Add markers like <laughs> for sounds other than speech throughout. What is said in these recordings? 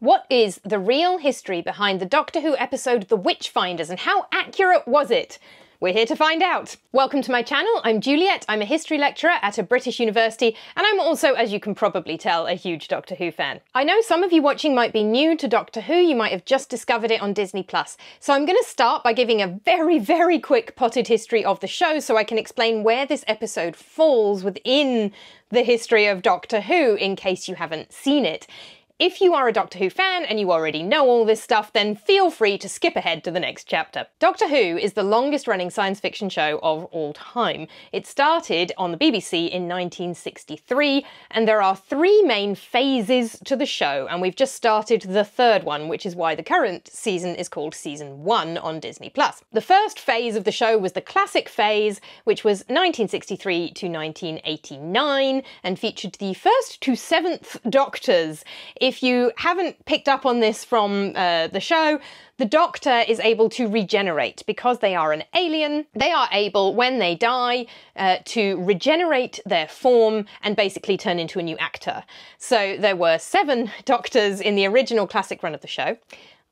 What is the real history behind the Doctor Who episode The Witchfinders and how accurate was it? We're here to find out. Welcome to my channel. I'm Juliet. I'm a history lecturer at a British university, and I'm also, as you can probably tell, a huge Doctor Who fan. I know some of you watching might be new to Doctor Who, you might have just discovered it on Disney Plus. So I'm going to start by giving a very, very quick potted history of the show so I can explain where this episode falls within the history of Doctor Who in case you haven't seen it. If you are a Doctor Who fan and you already know all this stuff, then feel free to skip ahead to the next chapter. Doctor Who is the longest running science fiction show of all time. It started on the BBC in 1963, and there are three main phases to the show, and we've just started the third one, which is why the current season is called Season 1 on Disney+. The first phase of the show was the classic phase, which was 1963 to 1989, and featured the first to seventh Doctors. If you haven't picked up on this from uh, the show, the Doctor is able to regenerate because they are an alien. They are able, when they die, uh, to regenerate their form and basically turn into a new actor. So there were seven <laughs> Doctors in the original classic run of the show.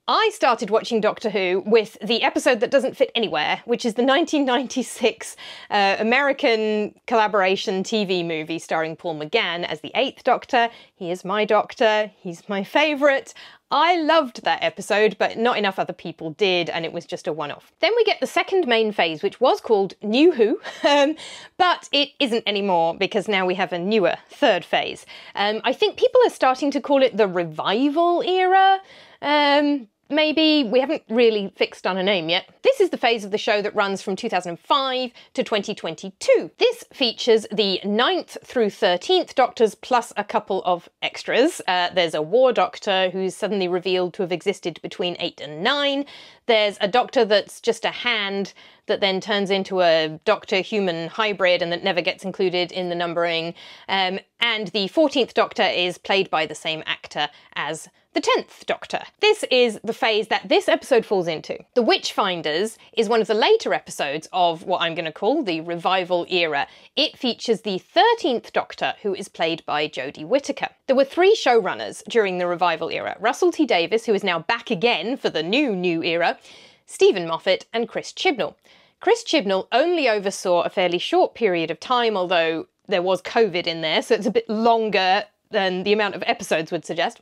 I started watching Doctor Who with the episode that doesn't fit anywhere, which is the 1996 uh, American collaboration TV movie starring Paul McGann as the Eighth Doctor. He is my Doctor, he's my favourite. I loved that episode, but not enough other people did, and it was just a one off. Then we get the second main phase, which was called New Who, <laughs> um, but it isn't anymore because now we have a newer third phase. Um, I think people are starting to call it the revival era. Um, maybe we haven't really fixed on a name yet. This is the phase of the show that runs from 2005 to 2022. This features the 9th through 13th Doctors plus a couple of extras. Uh, there's a War Doctor who's suddenly revealed to have existed between 8 and 9. There's a Doctor that's just a hand that then turns into a Doctor human hybrid and that never gets included in the numbering. Um, and the 14th Doctor is played by the same actor as the 10th Doctor. This is the phase that this episode falls into. The Witchfinders is one of the later episodes of what I'm going to call the revival era. It features the 13th Doctor, who is played by Jodie Whittaker. There were three showrunners during the revival era Russell T Davies, who is now back again for the new, new era, Steven Moffat, and Chris Chibnall. Chris Chibnall only oversaw a fairly short period of time, although there was COVID in there, so it's a bit longer than the amount of episodes would suggest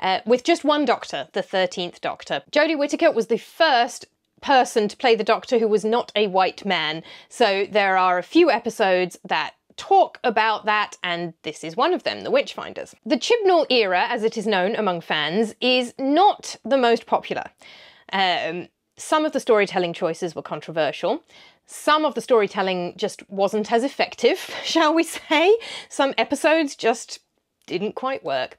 uh, with just one Doctor, the 13th Doctor. Jodie Whittaker was the first person to play the Doctor who was not a white man, so there are a few episodes that talk about that, and this is one of them, The Witchfinders. The Chibnall era, as it is known among fans, is not the most popular. Um, some of the storytelling choices were controversial. Some of the storytelling just wasn't as effective, <laughs> shall we say. Some episodes just didn't quite work.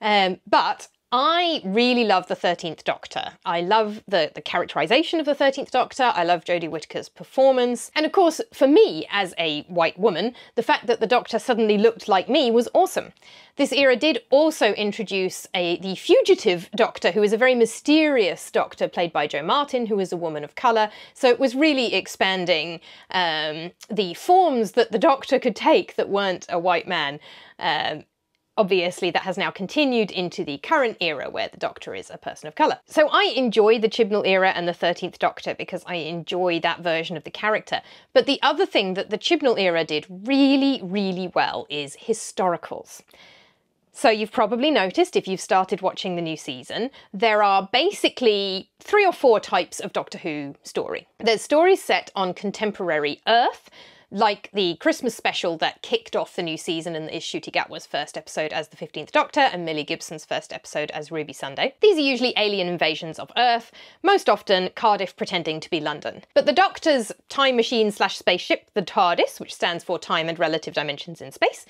Um, but I really love the 13th Doctor. I love the, the characterization of the 13th Doctor. I love Jodie Whittaker's performance. And of course, for me, as a white woman, the fact that the Doctor suddenly looked like me was awesome. This era did also introduce a, the fugitive Doctor, who is a very mysterious Doctor played by Jo Martin, who is a woman of colour. So it was really expanding um, the forms that the Doctor could take that weren't a white man. Um, Obviously, that has now continued into the current era where the Doctor is a person of colour. So I enjoy the Chibnall era and the 13th Doctor because I enjoy that version of the character. But the other thing that the Chibnall era did really, really well is historicals. So you've probably noticed if you've started watching the new season, there are basically three or four types of Doctor Who story. There's stories set on contemporary Earth, like the Christmas special that kicked off the new season and is Ncuti Gatwa's first episode as the 15th Doctor and Millie Gibson's first episode as Ruby Sunday. These are usually alien invasions of Earth, most often Cardiff pretending to be London. But the Doctor's time machine slash spaceship, the TARDIS, which stands for Time and Relative Dimensions in Space,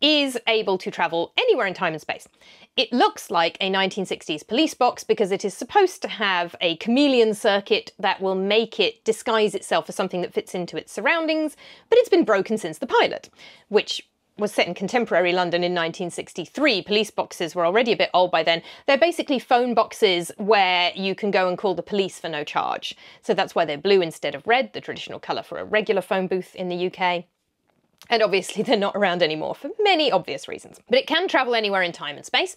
is able to travel anywhere in time and space. It looks like a 1960s police box because it is supposed to have a chameleon circuit that will make it disguise itself as something that fits into its surroundings, but it's been broken since the pilot, which was set in contemporary London in 1963. Police boxes were already a bit old by then. They're basically phone boxes where you can go and call the police for no charge. So that's why they're blue instead of red, the traditional colour for a regular phone booth in the UK. And obviously, <laughs> they're not around anymore for many obvious reasons. But it can travel anywhere in time and space.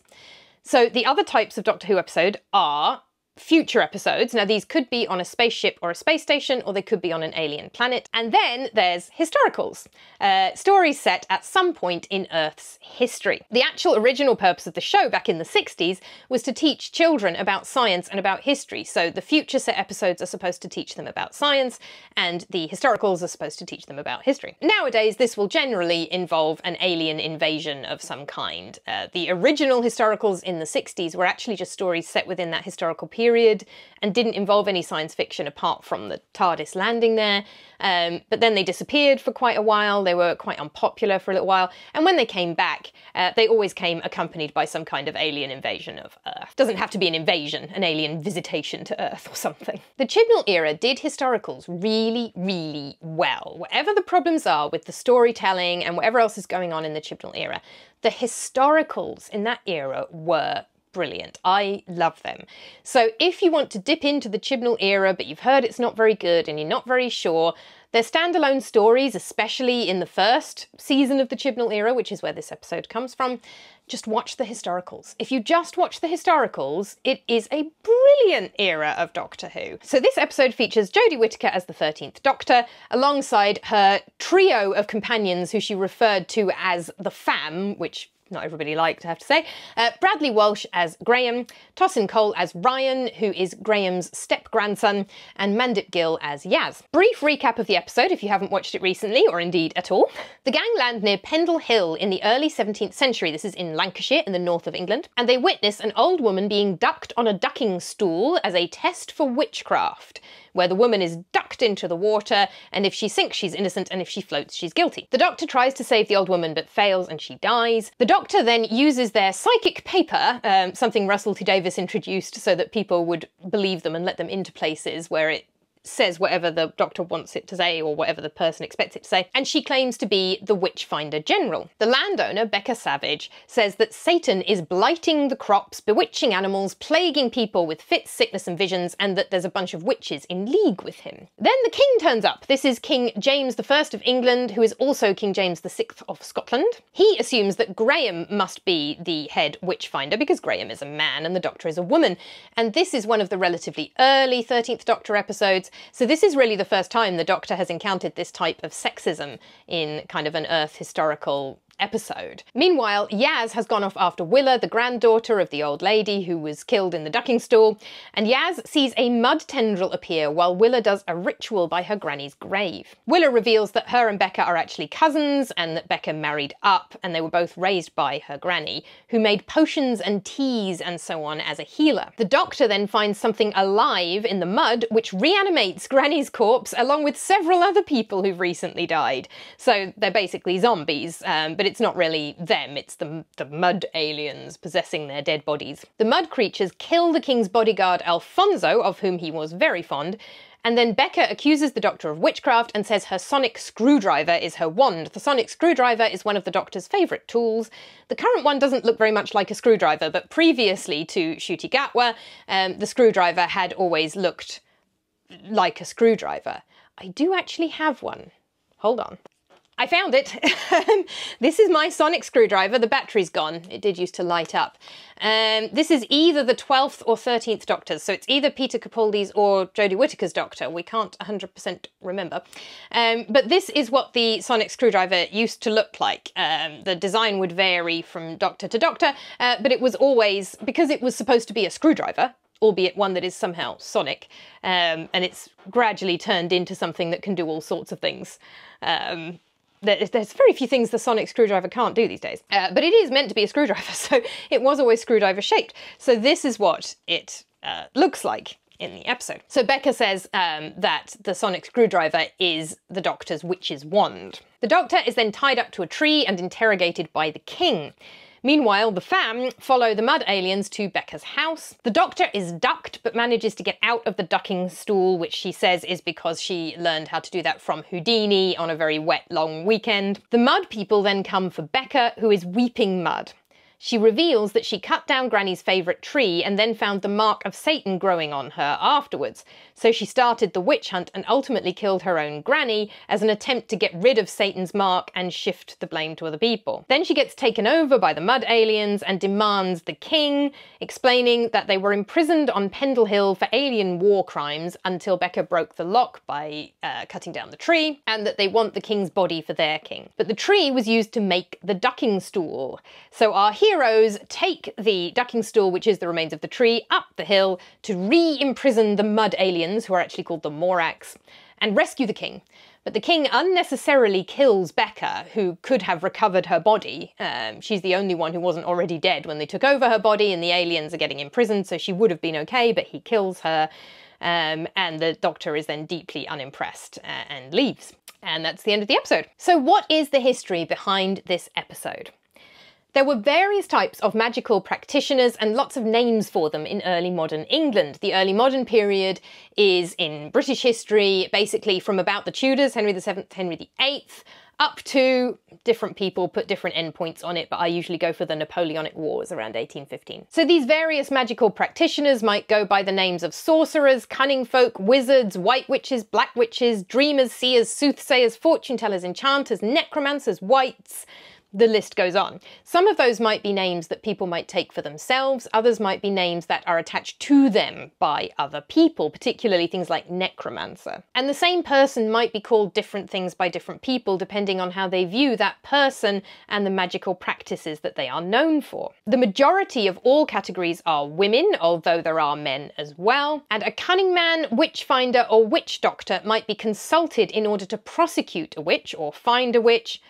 So the other types of Doctor Who episode are future episodes. Now, these could be on a spaceship or a space station, or they could be on an alien planet. And then there's historicals, uh, stories set at some point in Earth's history. The actual original purpose of the show back in the 60s was to teach children about science and about history. So the future set episodes are supposed to teach them about science, and the historicals are supposed to teach them about history. Nowadays, this will generally involve an alien invasion of some kind. Uh, the original historicals in the 60s were actually just stories set within that historical period period and didn't involve any science fiction apart from the TARDIS landing there. Um, but then they disappeared for quite a while. They were quite unpopular for a little while. And when they came back, uh, they always came accompanied by some kind of alien invasion of Earth. Doesn't have to be an invasion, an alien visitation to Earth or something. The Chibnall era did historicals really, really well. Whatever the problems are with the storytelling and whatever else is going on in the Chibnall era, the historicals in that era were brilliant. I love them. So if you want to dip into the Chibnall era, but you've heard it's not very good and you're not very sure, they're standalone stories, especially in the first season of the Chibnall era, which is where this episode comes from. Just watch the historicals. If you just watch the historicals, it is a brilliant era of Doctor Who. So this episode features Jodie Whittaker as the 13th Doctor, alongside her trio of companions who she referred to as the Fam, which not everybody liked, I have to say. Uh, Bradley Walsh as Graham, Tosin Cole as Ryan, who is Graham's step grandson, and Mandip Gill as Yaz. Brief recap of the episode if you haven't watched it recently, or indeed at all. The gang land near Pendle Hill in the early 17th century. This is in Lancashire, in the north of England, and they witness an old woman being ducked on a ducking stool as a test for witchcraft where the woman is ducked into the water, and if she sinks, she's innocent, and if she floats, she's guilty. The doctor tries to save the old woman but fails and she dies. The doctor then uses their psychic paper, um, something Russell T Davies introduced so that people would believe them and let them into places where it says whatever the doctor wants it to say or whatever the person expects it to say, and she claims to be the Witchfinder General. The landowner, Becca Savage, says that Satan is blighting the crops, bewitching animals, plaguing people with fits, sickness, and visions, and that there's a bunch of witches in league with him. Then the king turns up. This is King James I of England, who is also King James VI of Scotland. He assumes that Graham must be the head Witchfinder because Graham is a man and the Doctor is a woman, and this is one of the relatively early 13th Doctor episodes so this is really the first time the Doctor has encountered this type of sexism in kind of an Earth historical episode. Meanwhile, Yaz has gone off after Willa, the granddaughter of the old lady who was killed in the ducking stool, and Yaz sees a mud tendril appear while Willa does a ritual by her granny's grave. Willa reveals that her and Becca are actually cousins and that Becca married up and they were both raised by her granny, who made potions and teas and so on as a healer. The doctor then finds something alive in the mud which reanimates Granny's corpse along with several other people who've recently died. So they're basically zombies, um, but it's not really them, it's the, the mud aliens possessing their dead bodies. The mud creatures kill the king's bodyguard Alfonso, of whom he was very fond, and then Becca accuses the Doctor of witchcraft and says her sonic screwdriver is her wand. The sonic screwdriver is one of the Doctor's favourite tools. The current one doesn't look very much like a screwdriver, but previously to Ncuti Gatwa, um, the screwdriver had always looked like a screwdriver. I do actually have one. Hold on. I found it. <laughs> this is my sonic screwdriver. The battery's gone. It did used to light up. Um, this is either the 12th or 13th Doctors, so it's either Peter Capaldi's or Jodie Whittaker's Doctor. We can't 100% remember. Um, but this is what the sonic screwdriver used to look like. Um, the design would vary from Doctor to Doctor, uh, but it was always, because it was supposed to be a screwdriver, albeit one that is somehow sonic, um, and it's gradually turned into something that can do all sorts of things. Um, there's very few things the sonic screwdriver can't do these days. Uh, but it is meant to be a screwdriver, <laughs> so it was always screwdriver shaped. So this is what it uh, looks like in the episode. So Becca says um, that the sonic screwdriver is the Doctor's witch's wand. The Doctor is then tied up to a tree and interrogated by the King. Meanwhile, the fam follow the mud aliens to Becca's house. The doctor is ducked but manages to get out of the ducking stool, which she says is because she learned how to do that from Houdini on a very wet, long weekend. The mud people then come for Becca, who is weeping mud. She reveals that she cut down Granny's favourite tree and then found the mark of Satan growing on her afterwards. So she started the witch hunt and ultimately killed her own granny as an attempt to get rid of Satan's mark and shift the blame to other people. Then she gets taken over by the mud aliens and demands the king, explaining that they were imprisoned on Pendle Hill for alien war crimes until Becca broke the lock by uh, cutting down the tree, and that they want the king's body for their king. But the tree was used to make the ducking stool. So our heroes take the ducking stool, which is the remains of the tree, up the hill to re-imprison the mud aliens, who are actually called the Morax, and rescue the king. But the king unnecessarily kills Becca, who could have recovered her body. Um, she's the only one who wasn't already dead when they took over her body, and the aliens are getting imprisoned, so she would have been okay, but he kills her. Um, and the doctor is then deeply unimpressed uh, and leaves. And that's the end of the episode. So, what is the history behind this episode? There were various types of magical practitioners and lots of names for them in early modern England. The early modern period is in British history, basically from about the Tudors, Henry VII, Henry VIII, up to different people put different endpoints on it, but I usually go for the Napoleonic Wars around 1815. So these various magical practitioners might go by the names of sorcerers, cunning folk, wizards, white witches, black witches, dreamers, seers, soothsayers, fortune tellers, enchanters, necromancers, wights, the list goes on. Some of those might be names that people might take for themselves, others might be names that are attached to them by other people, particularly things like necromancer. And the same person might be called different things by different people depending on how they view that person and the magical practices that they are known for. The majority of all categories are women, although there are men as well, and a cunning man, witch finder, or witch doctor might be consulted in order to prosecute a witch or find a witch,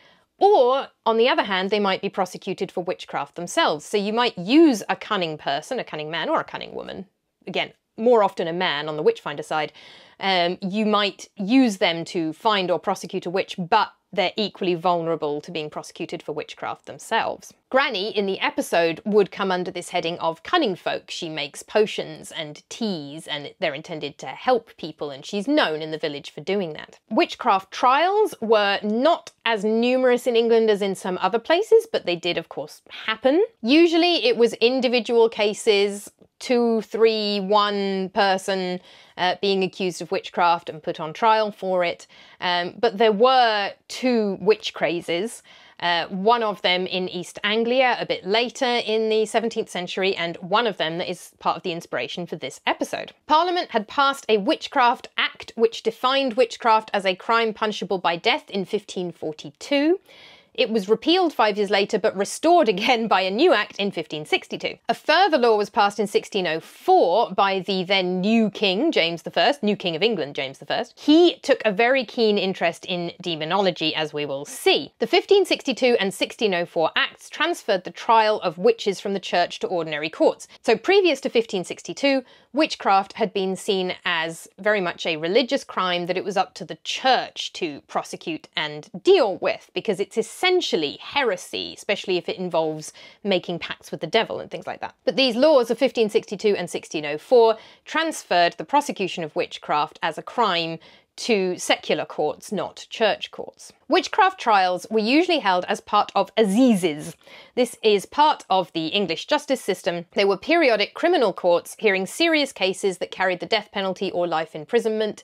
or, on the other hand, they might be prosecuted for witchcraft themselves. So you might use a cunning person, a cunning man, or a cunning woman. Again, more often a man on the witchfinder side. Um, you might use them to find or prosecute a witch, but they're equally vulnerable to being prosecuted for witchcraft themselves. Granny, in the episode, would come under this heading of cunning folk. She makes potions and teas, and they're intended to help people, and she's known in the village for doing that. Witchcraft trials were not as numerous in England as in some other places, but they did, of course, happen. Usually it was individual cases, two, three, one person uh, being accused of witchcraft and put on trial for it. Um, but there were two witch crazes. Uh, one of them in East Anglia a bit later in the 17th century, and one of them that is part of the inspiration for this episode. Parliament had passed a Witchcraft Act which defined witchcraft as a crime punishable by death in 1542. It was repealed five years later but restored again by a new act in 1562. A further law was passed in 1604 by the then new king, James I, new king of England, James I. He took a very keen interest in demonology, as we will see. The 1562 and 1604 acts transferred the trial of witches from the church to ordinary courts. So previous to 1562, witchcraft had been seen as very much a religious crime that it was up to the church to prosecute and deal with because it's essentially heresy, especially if it involves making pacts with the devil and things like that. But these laws of 1562 and 1604 transferred the prosecution of witchcraft as a crime to secular courts, not church courts. Witchcraft trials were usually held as part of assizes. This is part of the English justice system. They were periodic criminal courts hearing serious cases that carried the death penalty or life imprisonment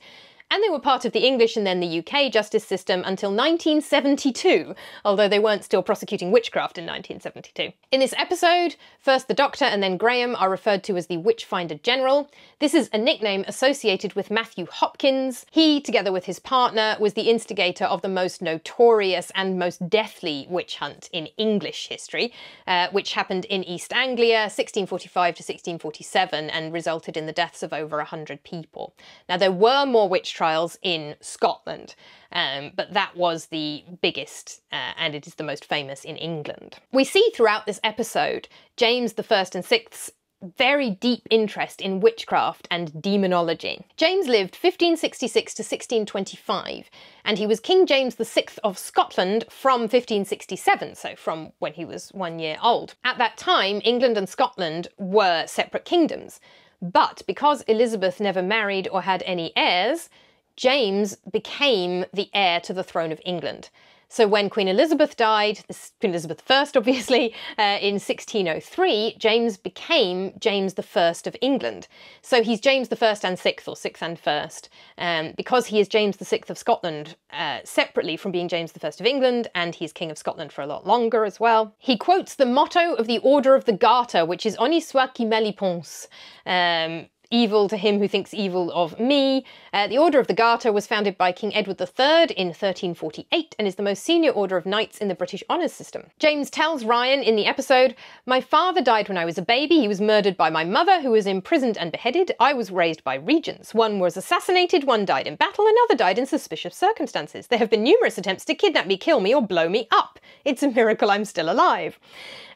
and they were part of the English and then the UK justice system until 1972, although they weren't still prosecuting witchcraft in 1972. In this episode, first the Doctor and then Graham are referred to as the Witchfinder General. This is a nickname associated with Matthew Hopkins. He, together with his partner, was the instigator of the most notorious and most deathly witch hunt in English history, uh, which happened in East Anglia 1645 to 1647 and resulted in the deaths of over 100 people. Now, there were more witch trials in Scotland, um, but that was the biggest uh, and it is the most famous in England. We see throughout this episode James I and VI's very deep interest in witchcraft and demonology. James lived 1566 to 1625, and he was King James VI of Scotland from 1567, so from when he was one year old. At that time, England and Scotland were separate kingdoms, but because Elizabeth never married or had any heirs, James became the heir to the throne of England. So when Queen Elizabeth died, Queen Elizabeth I, <laughs> obviously, uh, in 1603, James became James I of England. So he's James I and sixth, or sixth and first, um, because he is James VI of Scotland uh, separately from being James I of England, and he's King of Scotland for a lot longer as well. He quotes the motto of the Order of the Garter, which is Honi soit qui y pense. Um, evil to him who thinks evil of me. Uh, the Order of the Garter was founded by King Edward III in 1348 and is the most senior order of knights in the British honours system. James tells Ryan in the episode, My father died when I was a baby. He was murdered by my mother, who was imprisoned and beheaded. I was raised by regents. One was assassinated, one died in battle, another died in suspicious circumstances. There have been numerous attempts to kidnap me, kill me, or blow me up. It's a miracle I'm still alive.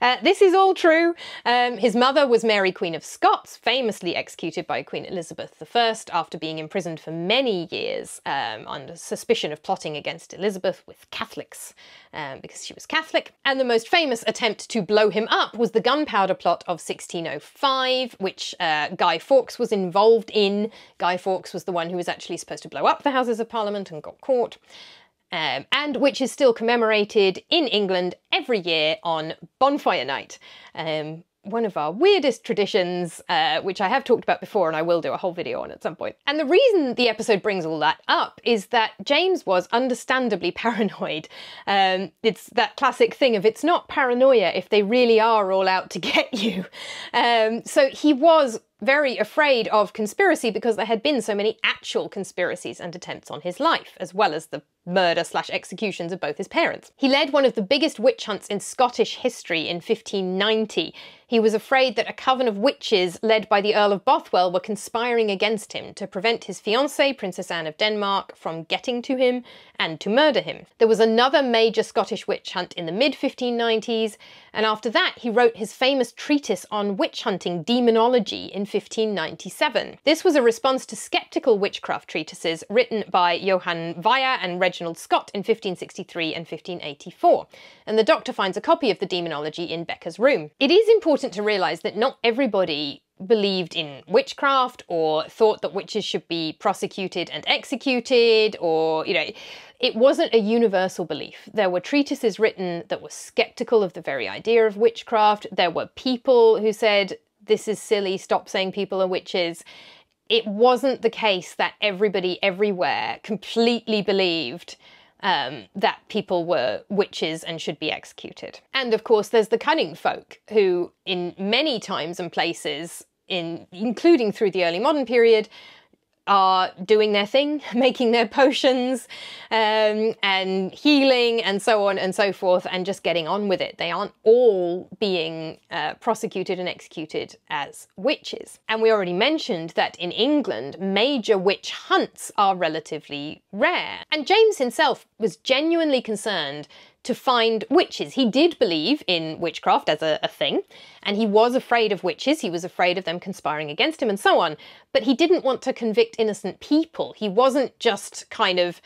Uh, this is all true. Um, his mother was Mary, Queen of Scots, famously executed by Queen Elizabeth I after being imprisoned for many years um, under suspicion of plotting against Elizabeth with Catholics, um, because she was Catholic. And the most famous attempt to blow him up was the gunpowder plot of 1605, which uh, Guy Fawkes was involved in. Guy Fawkes was the one who was actually supposed to blow up the Houses of Parliament and got caught um, and which is still commemorated in England every year on Bonfire Night. Um, one of our weirdest traditions, uh, which I have talked about before and I will do a whole video on at some point. And the reason the episode brings all that up is that James was understandably <laughs> paranoid. Um, it's that classic thing of it's not paranoia if they really are all out to get <laughs> you. Um, so he was very afraid of conspiracy because there had been so many actual conspiracies and attempts on his life, as well as the murder slash executions of both his parents. He led one of the biggest witch hunts in Scottish history in 1590. He was afraid that a coven of witches led by the Earl of Bothwell were conspiring against him to prevent his fiancée, Princess Anne of Denmark, from getting to him and to murder him. There was another major Scottish witch hunt in the mid 1590s, and after that he wrote his famous treatise on witch hunting demonology in 1597. This was a response to skeptical witchcraft treatises written by Johann Weyer and Reginald Scot in 1563 and 1584, and the doctor finds a copy of the demonology in Becca's room. It is important to realise that not everybody believed in witchcraft or thought that witches should be prosecuted and executed or, you know, it wasn't a universal belief. There were treatises written that were skeptical of the very idea of witchcraft. There were people who said, this is silly, stop saying people are witches. It wasn't the case that everybody everywhere completely believed um, that people were witches and should be executed. And of course, there's the cunning folk who, in many times and places, in including through the early modern period, are doing their thing, <laughs> making their potions um, and healing and so on and so forth, and just getting on with it. They aren't all being uh, prosecuted and executed as witches. And we already mentioned that in England, major witch hunts are relatively rare. And James himself was genuinely concerned to find witches. He did believe in witchcraft as a, a, thing, and he was afraid of witches. He was afraid of them conspiring against him and so on. But he didn't want to convict innocent people. He wasn't just kind of,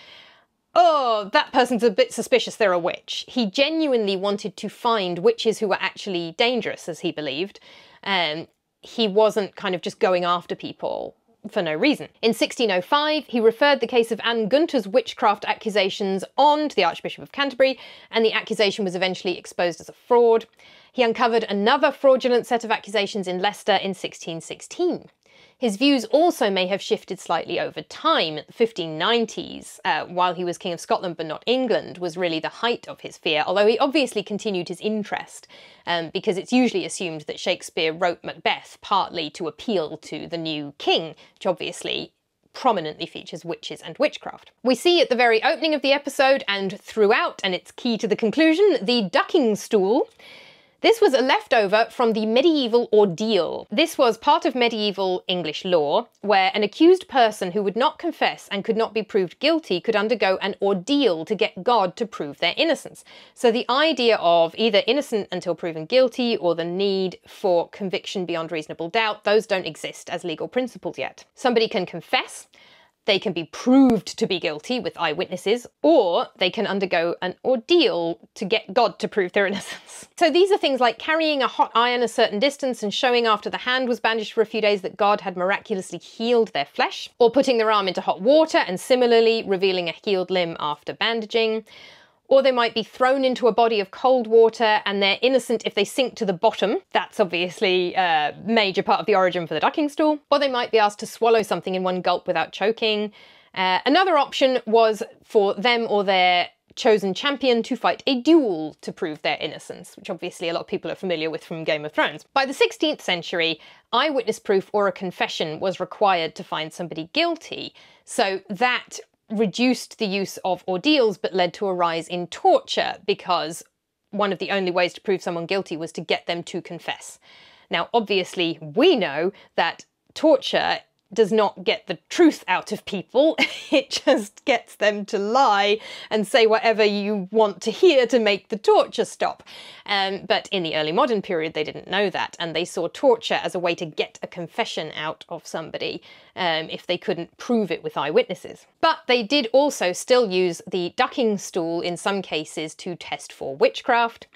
oh, that person's a bit suspicious, they're a witch. He genuinely wanted to find witches who were actually dangerous, as he believed. Um, he wasn't kind of just going after people for no reason. In 1605, he referred the case of Anne Gunter's witchcraft accusations on to the Archbishop of Canterbury, and the accusation was eventually exposed as a fraud. He uncovered another fraudulent set of accusations in Leicester in 1616. His views also may have shifted slightly over time. The 1590s, uh, while he was King of Scotland but not England, was really the height of his fear, although he obviously continued his interest, um, because it's usually assumed that Shakespeare wrote Macbeth partly to appeal to the new king, which obviously prominently features witches and witchcraft. We see at the very opening of the episode and throughout, and it's key to the conclusion, the ducking stool. This was a leftover from the medieval ordeal. This was part of medieval English law, where an accused person who would not confess and could not be proved guilty could undergo an ordeal to get God to prove their innocence. So the idea of either innocent until proven guilty or the need for conviction beyond reasonable doubt, those don't exist as legal principles yet. Somebody can confess, they can be proved to be guilty with eyewitnesses, or they can undergo an ordeal to get God to prove their <laughs> innocence. So these are things like carrying a hot iron a certain distance and showing after the hand was bandaged for a few days that God had miraculously healed their flesh, or putting their arm into hot water and similarly revealing a healed limb after bandaging, or they might be thrown into a body of cold water and they're innocent if they sink to the bottom. That's obviously a major part of the origin for the ducking stool. Or they might be asked to swallow something in one gulp without choking. Uh, another option was for them or their chosen champion to fight a duel to prove their innocence, which obviously a lot of people are familiar with from Game of Thrones. By the 16th century, eyewitness proof or a confession was required to find somebody guilty. So that reduced the use of ordeals but led to a rise in torture because one of the only ways to prove someone guilty was to get them to confess. Now, obviously, we know that torture does not get the truth out of people. <laughs> it just gets them to lie and say whatever you want to hear to make the torture stop. Um, but in the early modern period, they didn't know that, and they saw torture as a way to get a confession out of somebody um, if they couldn't prove it with eyewitnesses. But they did also still use the ducking stool in some cases to test for witchcraft.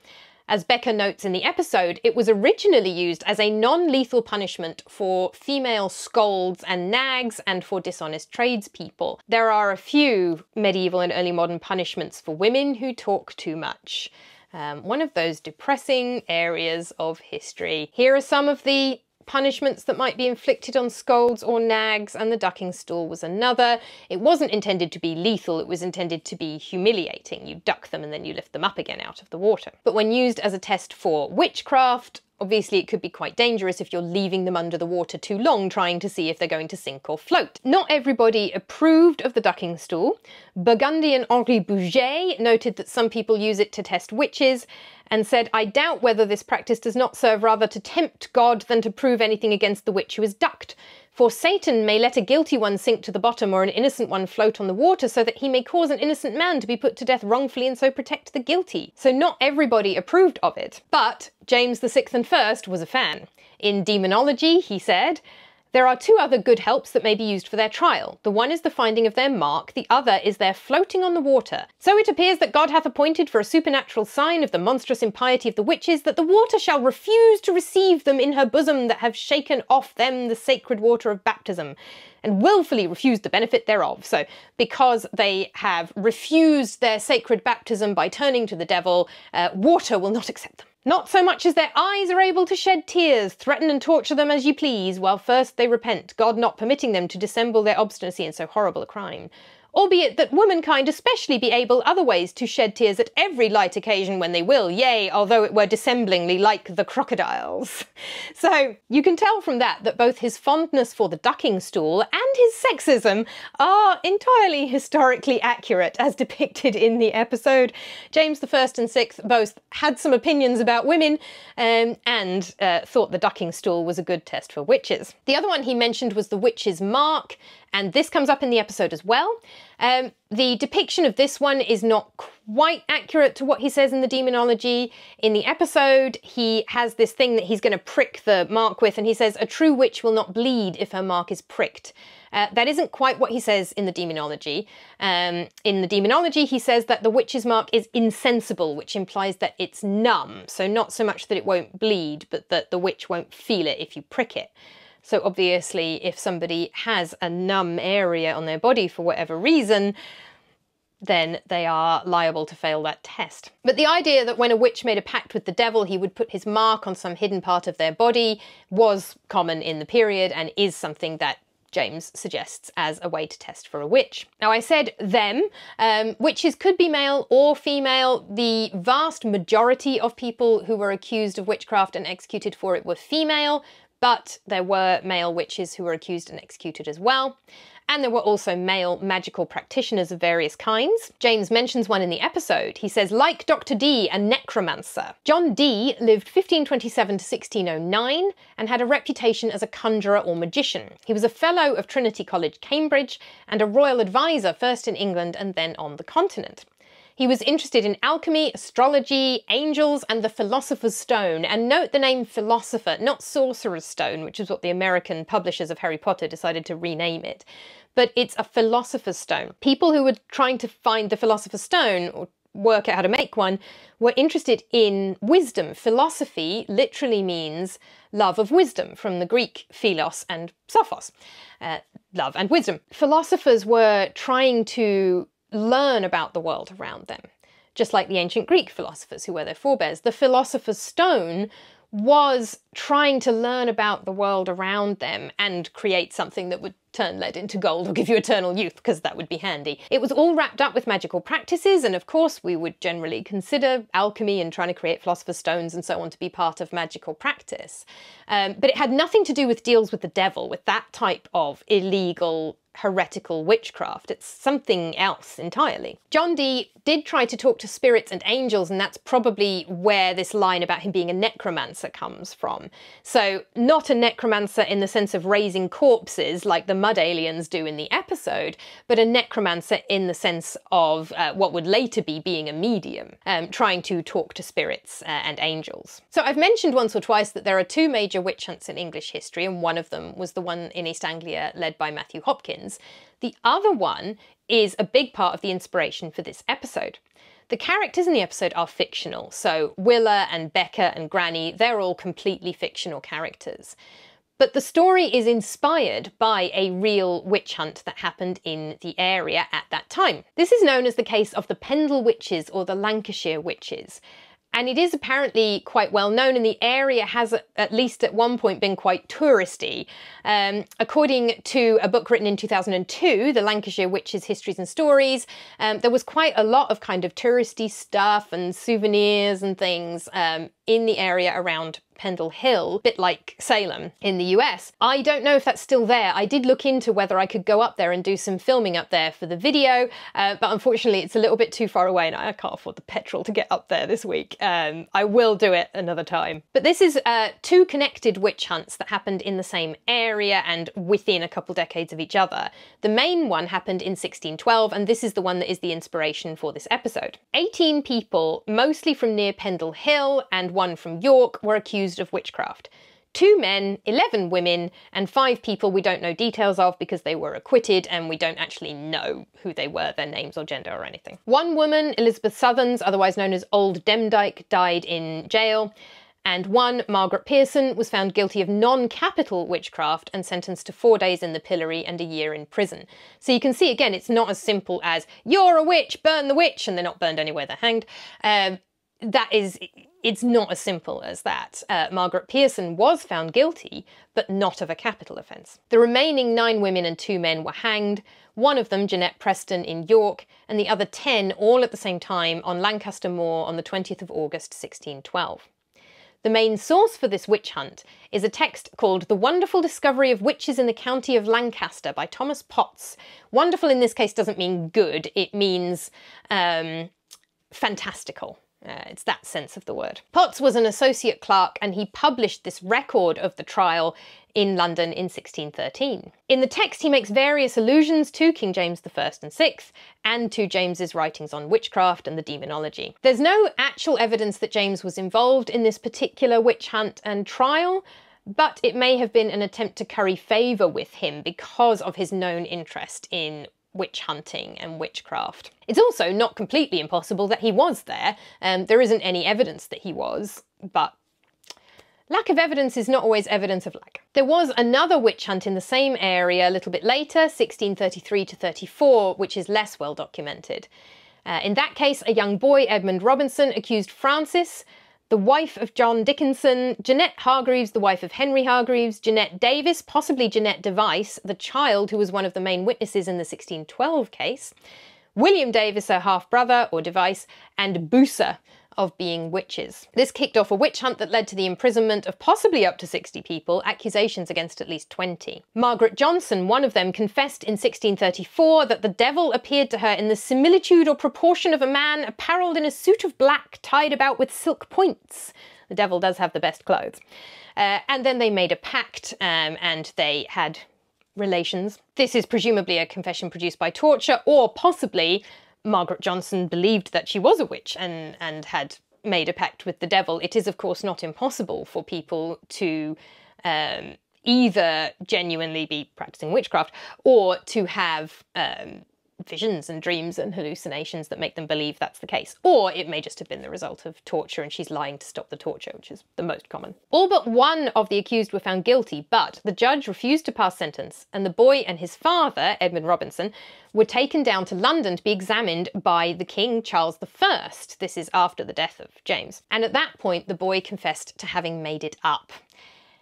As Becca notes in the episode, it was originally used as a non lethal punishment for female scolds and nags and for dishonest tradespeople. There are a few medieval and early modern punishments for women who talk too much. Um, one of those depressing areas of history. Here are some of the punishments that might be inflicted on scolds or nags, and the ducking stool was another. It wasn't intended to be lethal, it was intended to be humiliating. You duck them and then you lift them up again out of the water. But when used as a test for witchcraft, Obviously, it could be quite dangerous if you're leaving them under the water too long trying to see if they're going to sink or float. Not everybody approved of the ducking stool. Burgundian Henri Boguet noted that some people use it to test witches and said, I doubt whether this practice does not serve rather to tempt God than to prove anything against the witch who is ducked. For Satan may let a guilty one sink to the bottom or an innocent one float on the water so that he may cause an innocent man to be put to death wrongfully and so protect the guilty. So not everybody approved of it, but James VI and First was a fan. In Demonology, he said, there are two other good helps that may be used for their trial. The one is the finding of their mark, the other is their floating on the water. So it appears that God hath appointed for a supernatural sign of the monstrous impiety of the witches, that the water shall refuse to receive them in her bosom that have shaken off them the sacred water of baptism and wilfully refused the benefit thereof. So, because they have refused their sacred baptism by turning to the devil, uh, water will not accept them. Not so much as their eyes are able to shed tears, threaten and torture them as you please, while first they repent, God not permitting them to dissemble their obstinacy in so horrible a crime albeit that womankind especially be able other ways to shed tears at every light occasion when they will, yea, although it were dissemblingly like the crocodiles. <laughs> So you can tell from that that both his fondness for the ducking stool and his sexism are entirely historically accurate as depicted in the episode. James I and VI both had some opinions about women um, and uh, thought the ducking stool was a good test for witches. The other one he mentioned was the witch's mark, and this comes up in the episode as well. Um, the depiction of this one is not quite accurate to what he says in the demonology. In the episode, he has this thing that he's going to prick the mark with, and he says, A true witch will not bleed if her mark is pricked. Uh, that isn't quite what he says in the demonology. Um, in the demonology, he says that the witch's mark is insensible, which implies that it's numb. So, not so much that it won't bleed, but that the witch won't feel it if you prick it. So obviously, if somebody has a numb area on their body for whatever reason, then they are liable to fail that test. But the idea that when a witch made a pact with the devil, he would put his mark on some hidden part of their body was common in the period and is something that James suggests as a way to test for a witch. Now, I said them. Um, witches could be male or female. The vast majority of people who were accused of witchcraft and executed for it were female, but there were male witches who were accused and executed as well. And there were also male magical practitioners of various kinds. James mentions one in the episode. He says, like Dr. Dee, a necromancer. John Dee lived 1527 to 1609 and had a reputation as a conjurer or magician. He was a fellow of Trinity College, Cambridge, and a royal advisor first in England and then on the continent. He was interested in alchemy, astrology, angels, and the philosopher's stone. And note the name philosopher, not sorcerer's stone, which is what the American publishers of Harry Potter decided to rename it. But it's a philosopher's stone. People who were trying to find the philosopher's stone or work out how to make one were interested in wisdom. Philosophy literally means love of wisdom, from the Greek philos and sophos, uh, love and wisdom. Philosophers were trying to learn about the world around them. just like the ancient Greek philosophers who were their forebears. The philosopher's stone was trying to learn about the world around them and create something that would turn lead into gold or give you eternal youth, because that would be handy. It was all wrapped up with magical practices, and of course, we would generally consider alchemy and trying to create philosopher's stones and so on to be part of magical practice. Um, but it had nothing to do with deals with the devil, with that type of illegal heretical witchcraft. It's something else entirely. John Dee did try to talk to spirits and angels, and that's probably where this line about him being a necromancer comes from. So, not a necromancer in the sense of raising corpses like the mud aliens do in the episode, but a necromancer in the sense of uh, what would later be being a medium, um, trying to talk to spirits uh, and angels. So, I've mentioned once or twice that there are two major witch hunts in English history, and one of them was the one in East Anglia led by Matthew Hopkins. The other one is a big part of the inspiration for this episode. The characters in the episode are fictional, so Willa and Becca and Granny, they're all completely fictional characters. But the story is inspired by a real witch hunt that happened in the area at that time. This is known as the case of the Pendle Witches or the Lancashire Witches and it is apparently quite well known, and the area has at least at one point been quite touristy. Um, according to a book written in 2002, The Lancashire Witches' Histories and Stories, um, there was quite a lot of kind of touristy stuff and souvenirs and things um, in the area around Pendle Hill, a bit like Salem in the US. I don't know if that's still there. I did look into whether I could go up there and do some filming up there for the video, uh, but unfortunately it's a little bit too far away and I can't afford the petrol to get up there this week. Um, I will do it another time. But this is uh, two connected witch hunts that happened in the same area and within a couple decades of each other. The main one happened in 1612 and this is the one that is the inspiration for this episode. 18 people, mostly from near Pendle Hill and one from York, were accused of witchcraft. Two men, 11 women, and five people we don't know details of because they were acquitted and we don't actually know who they were, their names or gender or anything. One woman, Elizabeth Southerns, otherwise known as Old Demdike, died in jail, and one, Margaret Pearson, was found guilty of non-capital witchcraft and sentenced to four days in the pillory and a year in prison. So you can see again, it's not as simple as you're a witch, burn the witch, and they're not burned anywhere, they're hanged. Um, that is it's not as simple as that. Uh, Margaret Pearson was found guilty, but not of a capital offence. The remaining nine women and two men were hanged, one of them, Jeanette Preston, in York, and the other ten all at the same time on Lancaster Moor on the 20th of August 1612. The main source for this witch hunt is a text called The Wonderful Discovery of Witches in the County of Lancaster by Thomas Potts. Wonderful in this case doesn't mean good, it means um, fantastical. Uh, it's that sense of the word. Potts was an associate clerk and he published this record of the trial in London in 1613. In the text, he makes various allusions to King James I and VI and to James's writings on witchcraft and the demonology. There's no actual evidence that James was involved in this particular witch hunt and trial, but it may have been an attempt to curry favour with him because of his known interest in witch hunting and witchcraft. It's also not completely impossible that he was there. Um, there isn't any evidence that he was, but lack of evidence is not always evidence of lack. There was another witch hunt in the same area a little bit later, 1633 to 34, which is less well documented. Uh, in that case, a young boy, Edmund Robinson, accused Francis the wife of John Dickinson, Jeanette Hargreaves, the wife of Henry Hargreaves, Jeanette Davis, possibly Jeanette Device, the child who was one of the main witnesses in the 1612 case, William Davis, her half brother or Device, and Boosa, of being witches. This kicked off a witch hunt that led to the imprisonment of possibly up to 60 people, accusations against at least 20. Margaret Johnson, one of them, confessed in 1634 that the devil appeared to her in the similitude or proportion of a man apparelled in a suit of black tied about with silk points. The devil does have the best clothes. Uh, and then they made a pact um, and they had relations. This is presumably a confession produced by torture or possibly Margaret Johnson believed that she was a witch and, and had made a pact with the devil, it is, of course, not impossible for people to um, either genuinely be practicing witchcraft or to have um, visions and dreams and hallucinations that make them believe that's the case. Or it may just have been the result of torture and she's lying to stop the torture, which is the most common. All but one of the accused were found guilty, but the judge refused to pass sentence, and the boy and his father, Edmund Robinson, were taken down to London to be examined by the King Charles I. This is after the death of James. And at that point, the boy confessed to having made it up.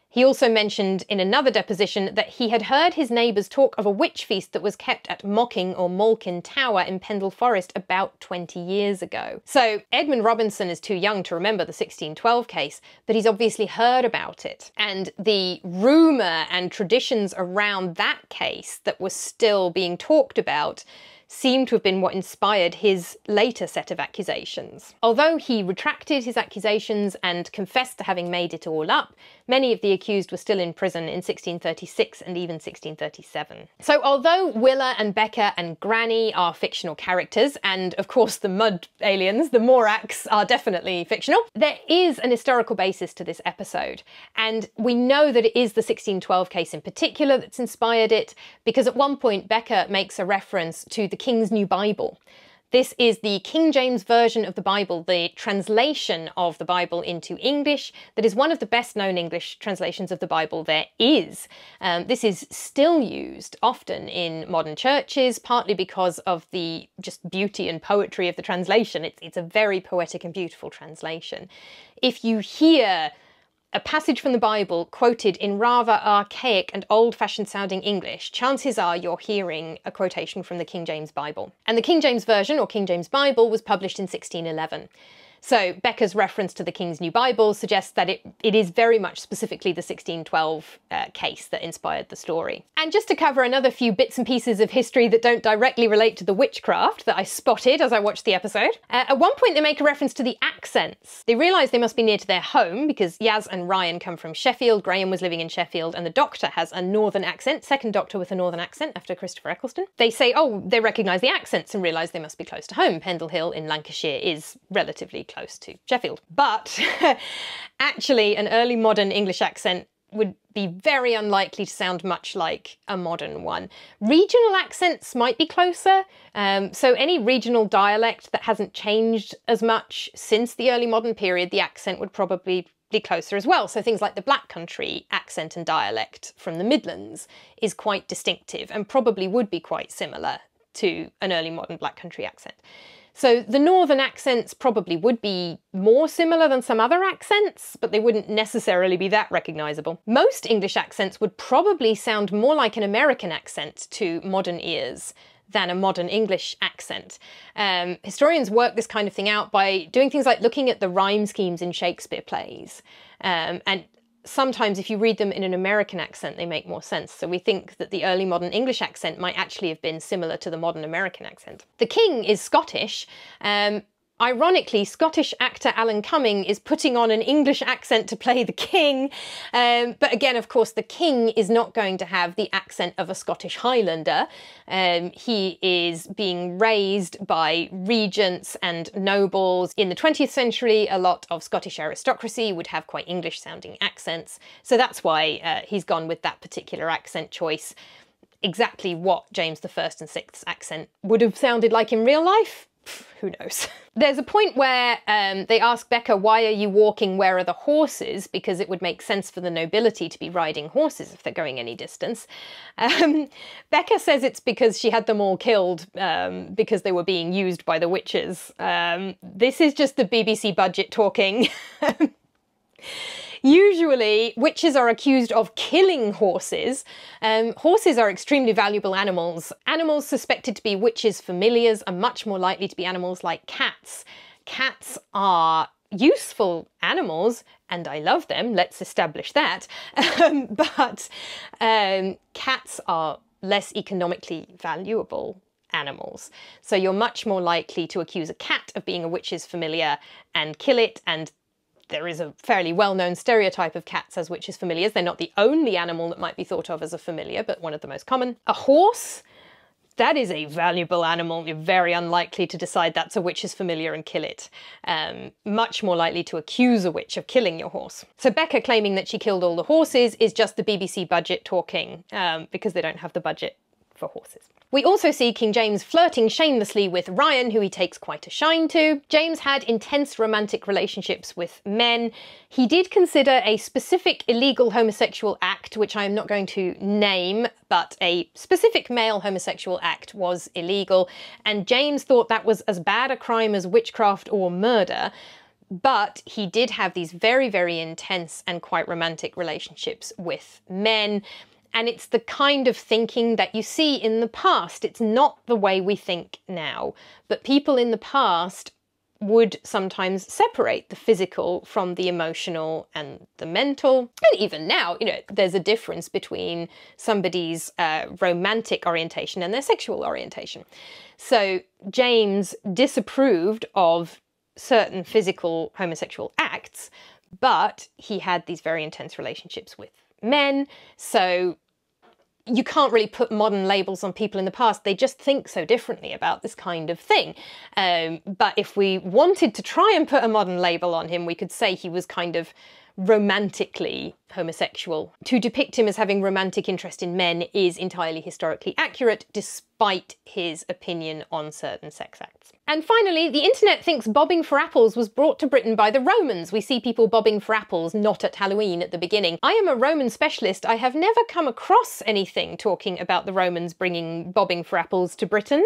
He also mentioned in another deposition that he had heard his neighbours talk of a witch feast that was kept at Mocking or Malkin Tower in Pendle Forest about 20 years ago. So Edmund Robinson is too young to remember the 1612 case, but he's obviously heard about it. And the rumour and traditions around that case that were still being talked about seem to have been what inspired his later set of accusations. Although he retracted his accusations and confessed to having made it all up, many of the accused were still in prison in 1636 and even 1637. So although Willa and Becca and Granny are fictional characters, and of course the mud aliens, the Morax, are definitely fictional, there is an historical basis to this episode. And we know that it is the 1612 case in particular that's inspired it, because at one point Becca makes a reference to the the King's New Bible. This is the King James Version of the Bible, the translation of the Bible into English that is one of the best known English translations of the Bible there is. Um, this is still used often in modern churches, partly because of the just beauty and poetry of the translation. It's, it's a very poetic and beautiful translation. If you hear a passage from the Bible quoted in rather archaic and old fashioned sounding English, chances are you're hearing a quotation from the King James Bible. And the King James Version, or King James Bible, was published in 1611. So Becca's reference to the King's New Bible suggests that it, it is very much specifically the 1612 uh, case that inspired the story. And just to cover another few bits and pieces of history that don't directly relate to the witchcraft that I spotted as I watched the episode, uh, at one point they make a reference to the accents. They realise they must be near to their home because Yaz and Ryan come from Sheffield, Graham was living in Sheffield, and the Doctor has a northern accent, second Doctor with a northern accent after Christopher Eccleston. They say, oh, they recognise the accents and realise they must be close to home. Pendle Hill in Lancashire is relatively close to Sheffield. But <laughs> actually, an early modern English accent would be very unlikely to sound much like a modern one. Regional accents might be closer, um, so any regional dialect that hasn't changed as much since the early modern period, the accent would probably be closer as well. So things like the Black Country accent and dialect from the Midlands is quite distinctive and probably would be quite similar to an early modern Black Country accent. So the northern accents probably would be more similar than some other accents, but they wouldn't necessarily be that recognisable. Most English accents would probably sound more like an American accent to modern ears than a modern English accent. Um, historians work this kind of thing out by doing things like looking at the rhyme schemes in Shakespeare plays um, and sometimes if you read them in an American accent, they make more sense. So we think that the early modern English accent might actually have been similar to the modern American accent. The king is Scottish, um, Ironically, Scottish actor Alan Cumming is putting on an English accent to play the king. Um, but again, of course, the king is not going to have the accent of a Scottish Highlander. Um, he is being raised by regents and nobles. In the 20th century, a lot of Scottish aristocracy would have quite English sounding accents. So that's why uh, he's gone with that particular accent choice exactly what James I and VI's accent would have sounded like in real life who knows? <laughs> There's a point where um, they ask Becca, why are you walking, where are the horses? Because it would make sense for the nobility to be riding horses if they're going any distance. Um, <laughs> Becca says it's because she had them all killed um, because they were being used by the witches. Um, this is just the BBC budget talking. <laughs> Usually, witches are accused of killing horses. Um, horses are extremely valuable animals. Animals suspected to be witches' familiars are much more likely to be animals like cats. Cats are useful animals, and I love them, let's establish that. <laughs> Um, but um, cats are less economically valuable animals. So you're much more likely to accuse a cat of being a witch's familiar and kill it, and there is a fairly well-known stereotype of cats as witches' familiars. They're not the only animal that might be thought of as a familiar, but one of the most common. A horse, that is a valuable animal. You're very unlikely to decide that's a witch's familiar and kill it. Um, much more likely to accuse a witch of killing your horse. So Becca claiming that she killed all the horses is just the BBC budget talking um, because they don't have the budget for horses. We also see King James flirting shamelessly with Ryan, who he takes quite a shine to. James had intense romantic relationships with men. He did consider a specific illegal homosexual act, which I am not going to name, but a specific male homosexual act was illegal, and James thought that was as bad a crime as witchcraft or murder. But he did have these very, very intense and quite romantic relationships with men. And it's the kind of thinking that you see in the past. It's not the way we think now. But people in the past would sometimes separate the physical from the emotional and the mental. And even now, you know, there's a difference between somebody's uh, romantic orientation and their sexual orientation. So James disapproved of certain physical homosexual acts, but he had these very intense relationships with men. So you can't really put modern labels on people in the past. They just think so differently about this kind of thing. Um, but if we wanted to try and put a modern label on him, we could say he was kind of romantically homosexual. To depict him as having romantic interest in men is entirely historically accurate, despite his opinion on certain sex acts. And finally, the internet thinks bobbing for apples was brought to Britain by the Romans. We see people bobbing for apples not at Halloween at the beginning. I am a Roman specialist. I have never come across anything talking about the Romans bringing bobbing for apples to Britain.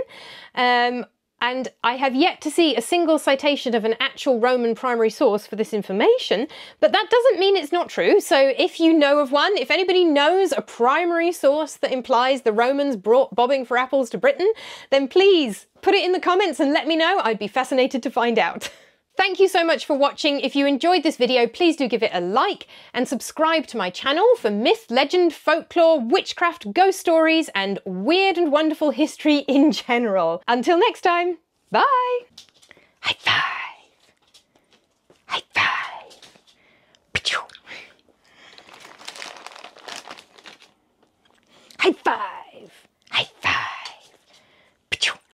Um, and I have yet to see a single citation of an actual Roman primary source for this information, but that doesn't mean it's not true. So if you know of one, if anybody knows a primary source that implies the Romans brought bobbing for apples to Britain, then please put it in the comments and let me know. I'd be fascinated to find out. <laughs> Thank you so much for watching. If you enjoyed this video, please do give it a like and subscribe to my channel for myth, legend, folklore, witchcraft, ghost stories, and weird and wonderful history <laughs> in general. Until next time, bye! High five! High five! High five!